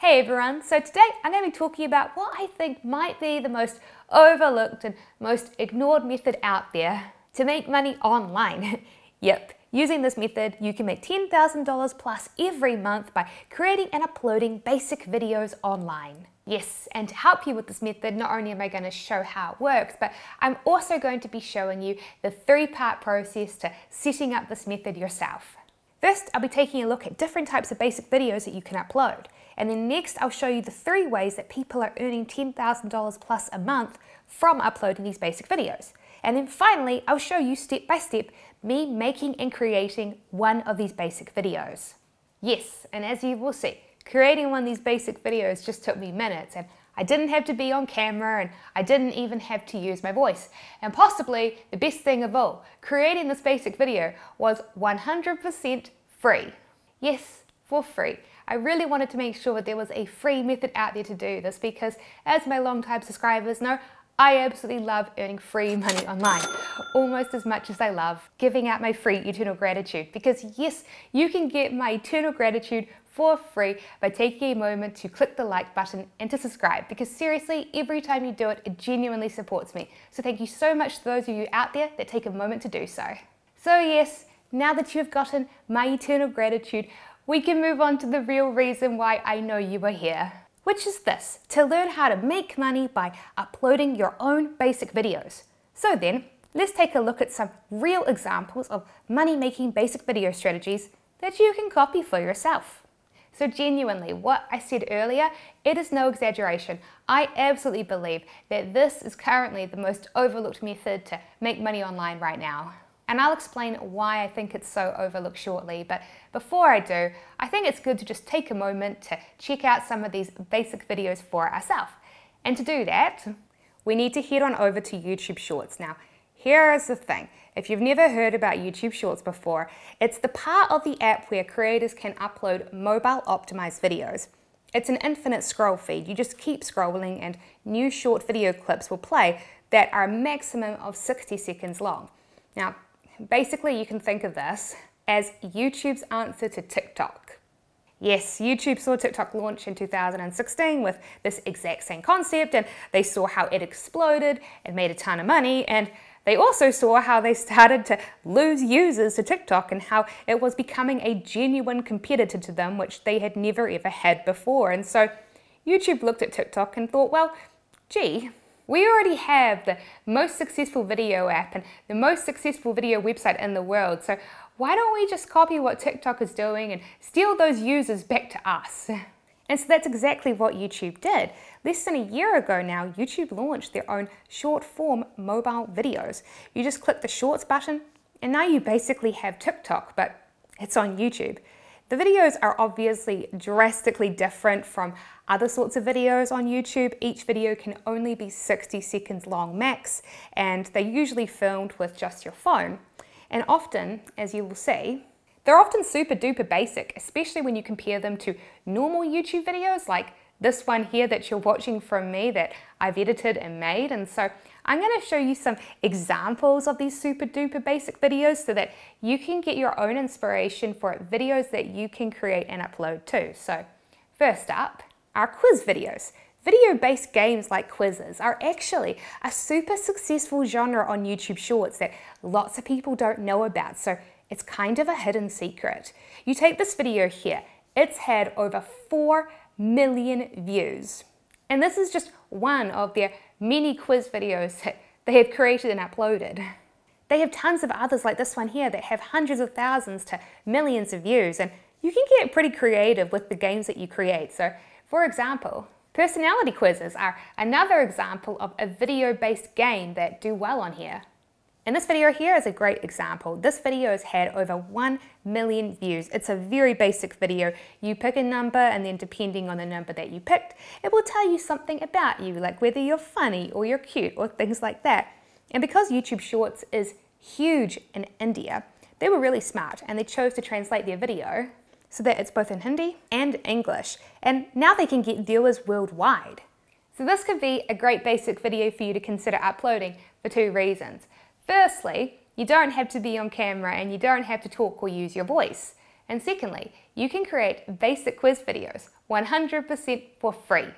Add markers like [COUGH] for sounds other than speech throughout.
Hey everyone, so today I'm going to be talking about what I think might be the most overlooked and most ignored method out there to make money online. [LAUGHS] yep, using this method you can make $10,000 plus every month by creating and uploading basic videos online. Yes, and to help you with this method, not only am I going to show how it works, but I'm also going to be showing you the three-part process to setting up this method yourself. First, I'll be taking a look at different types of basic videos that you can upload. And then next, I'll show you the three ways that people are earning $10,000 plus a month from uploading these basic videos. And then finally, I'll show you step by step me making and creating one of these basic videos. Yes, and as you will see, creating one of these basic videos just took me minutes and I didn't have to be on camera and I didn't even have to use my voice. And possibly the best thing of all, creating this basic video was 100% free. Yes, for free. I really wanted to make sure that there was a free method out there to do this because as my long-time subscribers know, I absolutely love earning free money online, almost as much as I love giving out my free eternal gratitude. Because yes, you can get my eternal gratitude for free by taking a moment to click the like button and to subscribe because seriously, every time you do it, it genuinely supports me. So thank you so much to those of you out there that take a moment to do so. So yes, now that you've gotten my eternal gratitude, we can move on to the real reason why I know you are here which is this, to learn how to make money by uploading your own basic videos. So then, let's take a look at some real examples of money-making basic video strategies that you can copy for yourself. So genuinely, what I said earlier, it is no exaggeration. I absolutely believe that this is currently the most overlooked method to make money online right now and I'll explain why I think it's so overlooked shortly. But before I do, I think it's good to just take a moment to check out some of these basic videos for ourselves. And to do that, we need to head on over to YouTube Shorts. Now, here's the thing. If you've never heard about YouTube Shorts before, it's the part of the app where creators can upload mobile optimized videos. It's an infinite scroll feed. You just keep scrolling and new short video clips will play that are a maximum of 60 seconds long. Now, Basically, you can think of this as YouTube's answer to TikTok. Yes, YouTube saw TikTok launch in 2016 with this exact same concept, and they saw how it exploded and made a ton of money, and they also saw how they started to lose users to TikTok and how it was becoming a genuine competitor to them, which they had never ever had before. And so YouTube looked at TikTok and thought, well, gee, we already have the most successful video app and the most successful video website in the world, so why don't we just copy what TikTok is doing and steal those users back to us? [LAUGHS] And so that's exactly what YouTube did. Less than a year ago now, YouTube launched their own short form mobile videos. You just click the shorts button and now you basically have TikTok, but it's on YouTube. The videos are obviously drastically different from other sorts of videos on YouTube. Each video can only be 60 seconds long max, and they're usually filmed with just your phone. And often, as you will see, they're often super duper basic, especially when you compare them to normal YouTube videos like this one here that you're watching from me that I've edited and made. And so I'm going to show you some examples of these super duper basic videos so that you can get your own inspiration for videos that you can create and upload too. So first up are quiz videos. Video-based games like quizzes are actually a super successful genre on YouTube Shorts that lots of people don't know about, so it's kind of a hidden secret. You take this video here, it's had over 4 million views. And this is just one of their many quiz videos [LAUGHS] that they have created and uploaded. They have tons of others like this one here that have hundreds of thousands to millions of views and you can get pretty creative with the games that you create. So for example, personality quizzes are another example of a video-based game that do well on here. And this video here is a great example. This video has had over 1 million views. It's a very basic video. You pick a number and then depending on the number that you picked, it will tell you something about you, like whether you're funny or you're cute or things like that. And because YouTube Shorts is huge in India, they were really smart and they chose to translate their video so that it's both in Hindi and English. And now they can get viewers worldwide. So this could be a great basic video for you to consider uploading for two reasons. Firstly, you don't have to be on camera and you don't have to talk or use your voice. And secondly, you can create basic quiz videos 100% for free.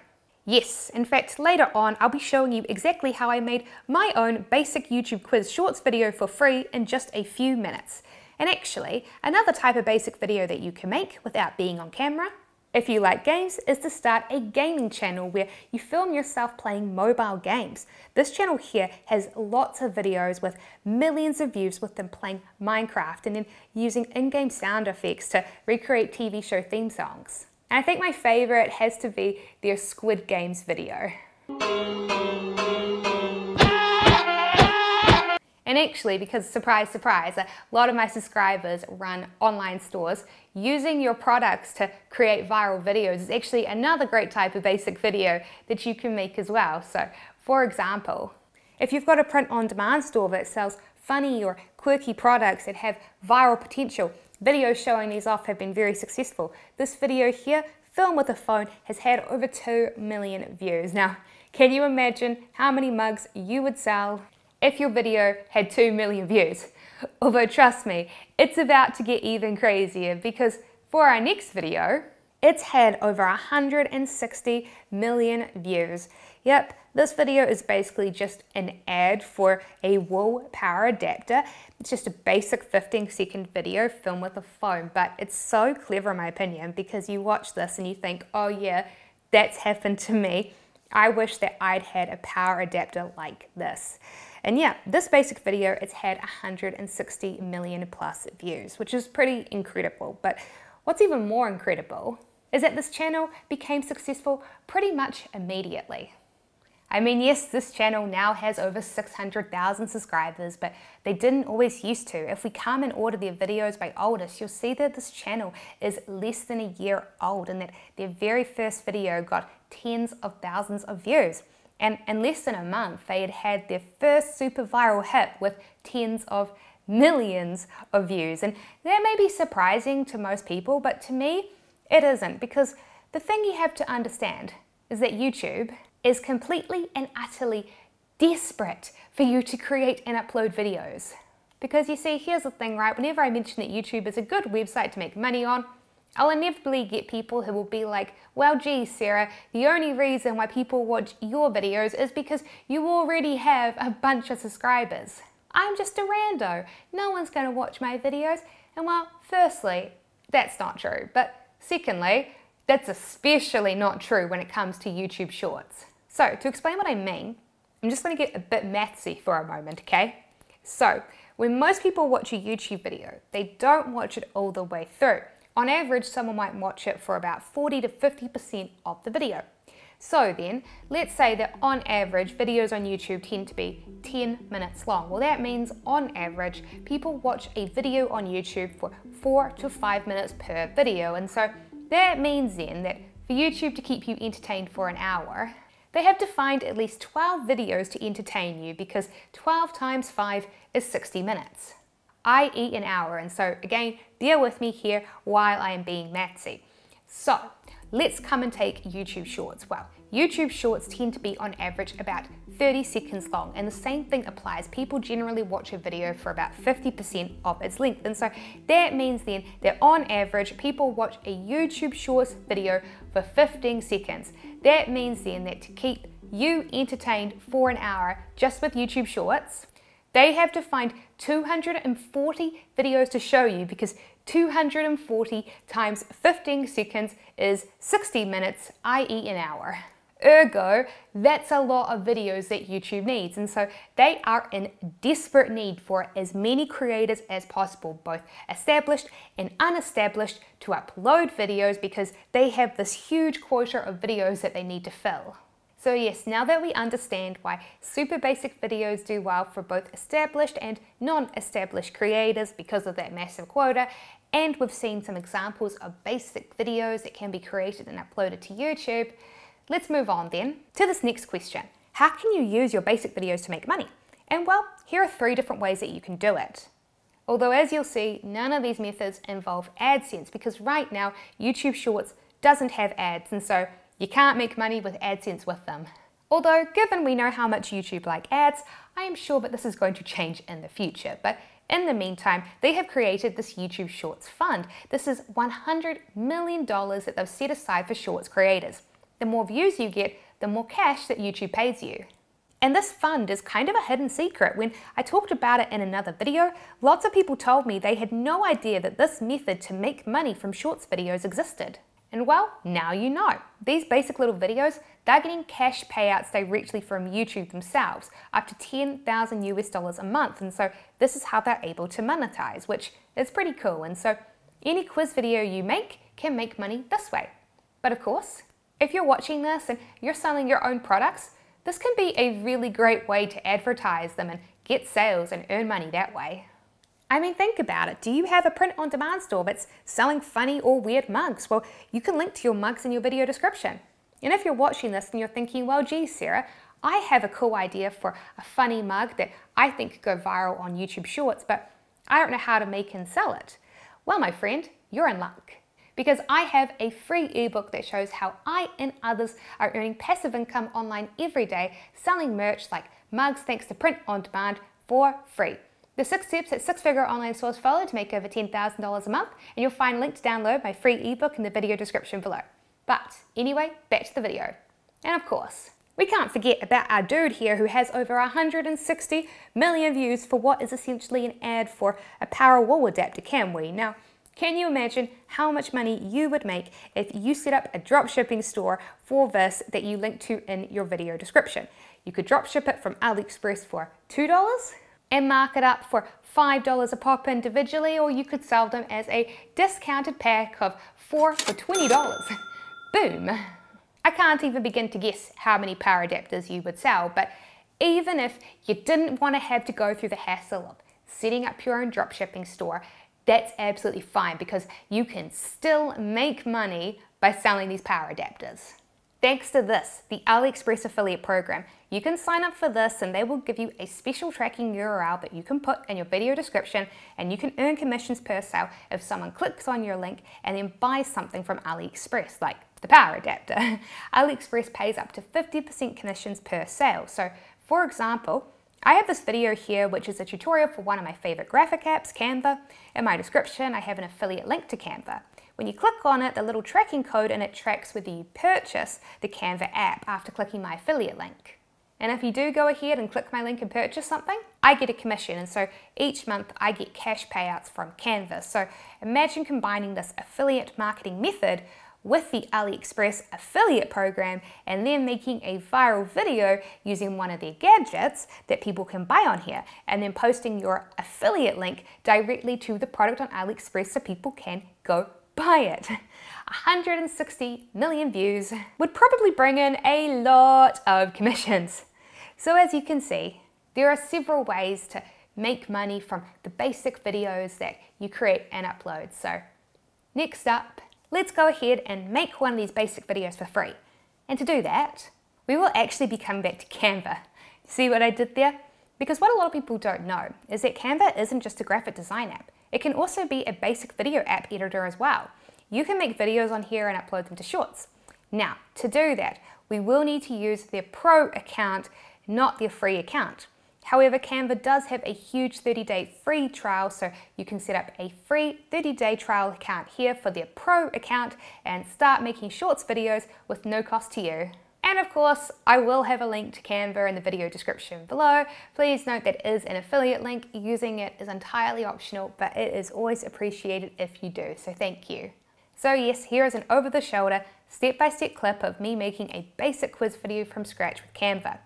Yes, in fact, later on I'll be showing you exactly how I made my own basic YouTube quiz shorts video for free in just a few minutes. And actually, another type of basic video that you can make without being on camera if you like games, is to start a gaming channel where you film yourself playing mobile games. This channel here has lots of videos with millions of views with them playing Minecraft and then using in-game sound effects to recreate TV show theme songs. And I think my favorite has to be their Squid Games video. And actually, because surprise, surprise, a lot of my subscribers run online stores, using your products to create viral videos is actually another great type of basic video that you can make as well. So, for example, if you've got a print on demand store that sells funny or quirky products that have viral potential, videos showing these off have been very successful. This video here, filmed with a phone, has had over 2 million views. Now, can you imagine how many mugs you would sell if your video had 2 million views. [LAUGHS] Although trust me, it's about to get even crazier because for our next video, it's had over 160 million views. Yep, this video is basically just an ad for a wool power adapter. It's just a basic 15 second video filmed with a phone, but it's so clever in my opinion because you watch this and you think, oh yeah, that's happened to me. I wish that I'd had a power adapter like this. And yeah, this basic video, it's had 160 million plus views, which is pretty incredible. But what's even more incredible is that this channel became successful pretty much immediately. I mean, yes, this channel now has over 600,000 subscribers, but they didn't always used to. If we come and order their videos by oldest, you'll see that this channel is less than a year old and that their very first video got tens of thousands of views. And in less than a month, they had had their first super viral hit with tens of millions of views. And that may be surprising to most people, but to me, it isn't because the thing you have to understand is that YouTube is completely and utterly desperate for you to create and upload videos. Because you see, here's the thing, right? Whenever I mention that YouTube is a good website to make money on, I'll inevitably get people who will be like, well, gee, Sarah, the only reason why people watch your videos is because you already have a bunch of subscribers. I'm just a rando. No one's going to watch my videos. And well, firstly, that's not true. But secondly, that's especially not true when it comes to YouTube Shorts. So, to explain what I mean, I'm just going to get a bit mathsy for a moment, okay? So, when most people watch a YouTube video, they don't watch it all the way through. On average, someone might watch it for about 40 to 50% of the video. So then, let's say that on average, videos on YouTube tend to be 10 minutes long. Well, that means on average, people watch a video on YouTube for four to five minutes per video. And so that means then that for YouTube to keep you entertained for an hour, they have to find at least 12 videos to entertain you because 12 times 5 is 60 minutes i.e. an hour. And so again, bear with me here while I am being mathsy. So let's come and take YouTube Shorts. Well, YouTube Shorts tend to be on average about 30 seconds long and the same thing applies. People generally watch a video for about 50% of its length and so that means then that on average people watch a YouTube Shorts video for 15 seconds. That means then that to keep you entertained for an hour just with YouTube Shorts, they have to find 240 videos to show you because 240 times 15 seconds is 60 minutes, i.e. an hour. Ergo, that's a lot of videos that YouTube needs. And so they are in desperate need for as many creators as possible, both established and unestablished, to upload videos because they have this huge quota of videos that they need to fill. So yes, now that we understand why super basic videos do well for both established and non-established creators because of that massive quota, and we've seen some examples of basic videos that can be created and uploaded to YouTube, let's move on then to this next question. How can you use your basic videos to make money? And well, here are three different ways that you can do it. Although as you'll see, none of these methods involve AdSense because right now YouTube Shorts doesn't have ads and so you can't make money with AdSense with them. Although, given we know how much YouTube like ads, I am sure that this is going to change in the future. But In the meantime, they have created this YouTube Shorts Fund. This is $100 million that they've set aside for Shorts creators. The more views you get, the more cash that YouTube pays you. And this fund is kind of a hidden secret. When I talked about it in another video, lots of people told me they had no idea that this method to make money from shorts videos existed. And well, now you know. These basic little videos, they're getting cash payouts directly from YouTube themselves, up to 10,000 US dollars a month. And so this is how they're able to monetize, which is pretty cool. And so any quiz video you make can make money this way. But of course, if you're watching this and you're selling your own products, this can be a really great way to advertise them and get sales and earn money that way. I mean, think about it. Do you have a print on demand store that's selling funny or weird mugs? Well, you can link to your mugs in your video description. And if you're watching this and you're thinking, well, geez, Sarah, I have a cool idea for a funny mug that I think could go viral on YouTube Shorts, but I don't know how to make and sell it. Well, my friend, you're in luck because I have a free ebook that shows how I and others are earning passive income online every day selling merch like mugs thanks to print on demand for free. The six steps that six figure online stores follow to make over $10,000 a month, and you'll find a link to download my free ebook in the video description below. But anyway, back to the video. And of course, we can't forget about our dude here who has over 160 million views for what is essentially an ad for a power wall adapter, can we? Now, can you imagine how much money you would make if you set up a dropshipping store for this that you link to in your video description? You could dropship it from AliExpress for $2 and mark it up for $5 a pop individually, or you could sell them as a discounted pack of four for $20. [LAUGHS] Boom! I can't even begin to guess how many power adapters you would sell, but even if you didn't want to have to go through the hassle of setting up your own dropshipping store, that's absolutely fine because you can still make money by selling these power adapters. Thanks to this, the AliExpress affiliate program, you can sign up for this and they will give you a special tracking URL that you can put in your video description and you can earn commissions per sale if someone clicks on your link and then buys something from AliExpress, like the power adapter. [LAUGHS] AliExpress pays up to 50% commissions per sale. So for example, I have this video here, which is a tutorial for one of my favorite graphic apps, Canva. In my description, I have an affiliate link to Canva. When you click on it, the little tracking code and it tracks whether you purchase the Canva app after clicking my affiliate link. And if you do go ahead and click my link and purchase something, I get a commission. And so each month I get cash payouts from Canva. So imagine combining this affiliate marketing method with the AliExpress affiliate program and then making a viral video using one of their gadgets that people can buy on here and then posting your affiliate link directly to the product on AliExpress so people can go buy it. 160 million views would probably bring in a lot of commissions. So as you can see, there are several ways to make money from the basic videos that you create and upload. So next up, let's go ahead and make one of these basic videos for free. And to do that, we will actually be coming back to Canva. See what I did there? Because what a lot of people don't know is that Canva isn't just a graphic design app. It can also be a basic video app editor as well. You can make videos on here and upload them to Shorts. Now, to do that, we will need to use their Pro account, not their free account. However, Canva does have a huge 30-day free trial, so you can set up a free 30-day trial account here for their Pro account and start making Shorts videos with no cost to you. And of course, I will have a link to Canva in the video description below. Please note that is an affiliate link. Using it is entirely optional, but it is always appreciated if you do, so thank you. So yes, here is an over-the-shoulder, step-by-step clip of me making a basic quiz video from scratch with Canva.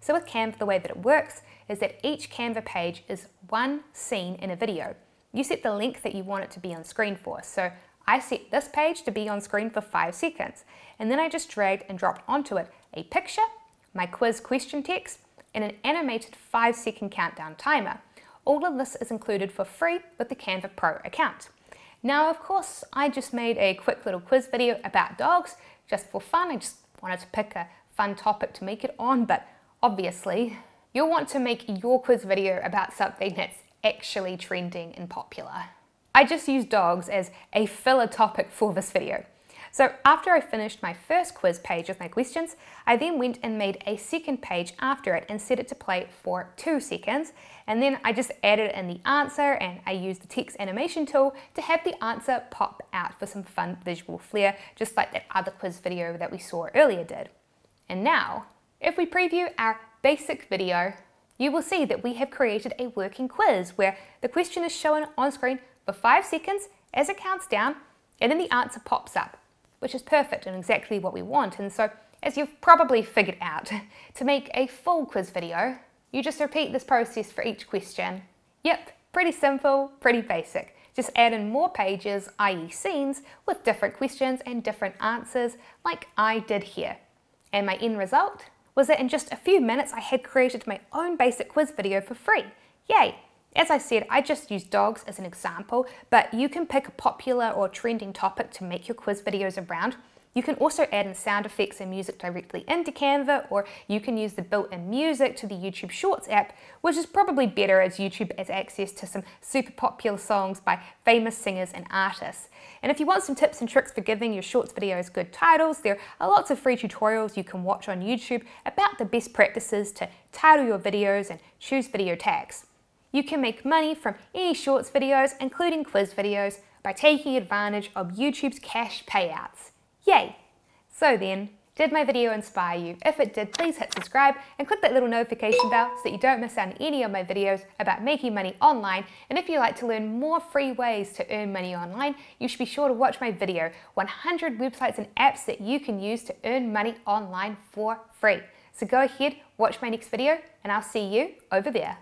So with Canva, the way that it works is that each Canva page is one scene in a video. You set the length that you want it to be on screen for. So I set this page to be on screen for five seconds, and then I just dragged and dropped onto it a picture, my quiz question text, and an animated five second countdown timer. All of this is included for free with the Canva Pro account. Now, of course, I just made a quick little quiz video about dogs just for fun. I just wanted to pick a fun topic to make it on, but obviously you'll want to make your quiz video about something that's actually trending and popular. I just used dogs as a filler topic for this video. So after I finished my first quiz page with my questions, I then went and made a second page after it and set it to play for two seconds. And then I just added in the answer and I used the text animation tool to have the answer pop out for some fun visual flair, just like that other quiz video that we saw earlier did. And now, if we preview our basic video, you will see that we have created a working quiz where the question is shown on screen for five seconds as it counts down, and then the answer pops up, which is perfect and exactly what we want. And so, as you've probably figured out, [LAUGHS] to make a full quiz video, you just repeat this process for each question. Yep, pretty simple, pretty basic. Just add in more pages, i.e. scenes, with different questions and different answers, like I did here. And my end result was that in just a few minutes I had created my own basic quiz video for free. Yay! As I said, I just use dogs as an example, but you can pick a popular or trending topic to make your quiz videos around. You can also add in sound effects and music directly into Canva, or you can use the built-in music to the YouTube Shorts app, which is probably better as YouTube has access to some super popular songs by famous singers and artists. And if you want some tips and tricks for giving your Shorts videos good titles, there are lots of free tutorials you can watch on YouTube about the best practices to title your videos and choose video tags. You can make money from any Shorts videos, including quiz videos, by taking advantage of YouTube's cash payouts. Yay! So then, did my video inspire you? If it did, please hit subscribe and click that little notification bell so that you don't miss out on any of my videos about making money online. And if you'd like to learn more free ways to earn money online, you should be sure to watch my video, 100 websites and apps that you can use to earn money online for free. So go ahead, watch my next video, and I'll see you over there.